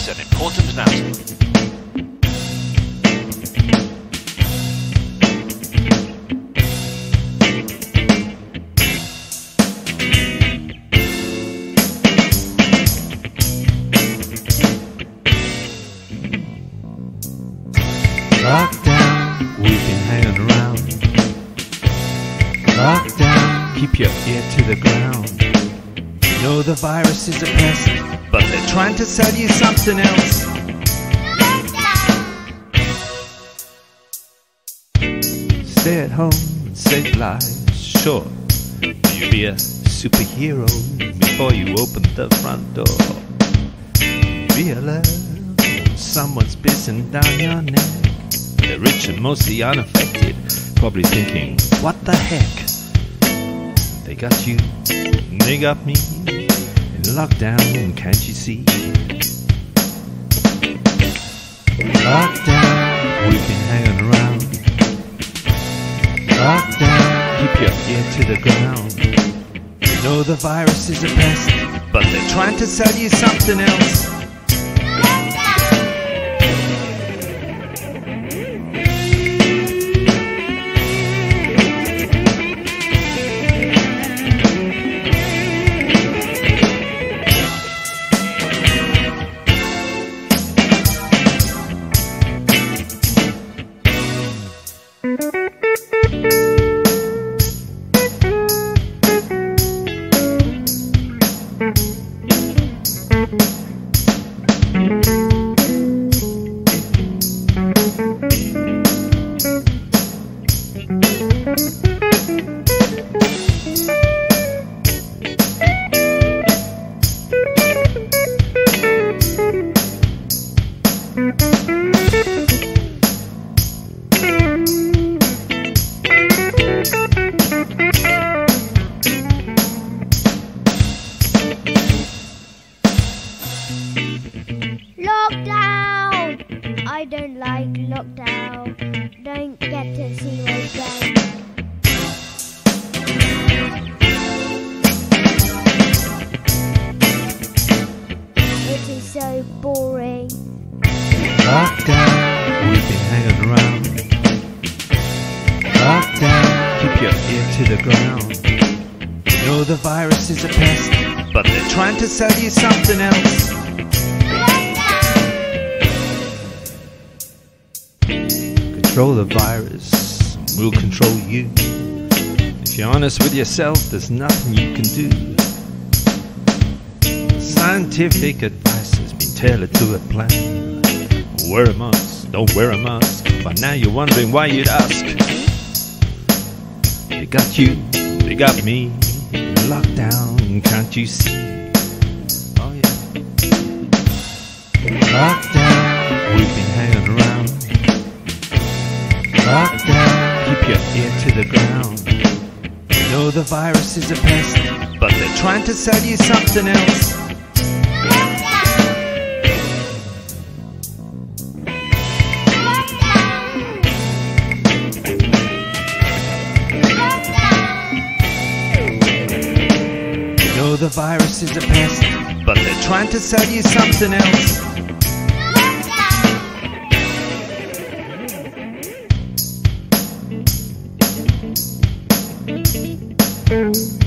is an important announcement. Lockdown, we've been hanging around. Lockdown, keep your ear to the ground. You know the virus is a pest, but they're trying to sell you something else. Stay at home and save lives, sure. You'll be a superhero before you open the front door. Be alert, someone's pissing down your neck. The rich and mostly unaffected, probably thinking, what the heck? They got you, they got me, lockdown, can't you see? Lockdown, we've been hanging around. Lockdown, keep your ear to the ground. You know the virus is a pest, but they're trying to sell you something else. Lockdown! I don't like lockdown. Don't get to see my Lockdown, we've been hanging around. Lockdown, keep your ear to the ground. You know the virus is a pest, but they're trying to sell you something else. Control the virus, we'll control you. If you're honest with yourself, there's nothing you can do. Scientific advice has been tailored to a plan. Wear a mask, don't wear a mask. But now you're wondering why you'd ask. They got you, they got me. Lockdown, can't you see? Oh yeah. Lockdown, we've been hanging around. Lockdown, keep your ear to the ground. You know the virus is a pest, but they're trying to sell you something else. virus is a pest, but they're trying to sell you something else. Lockdown.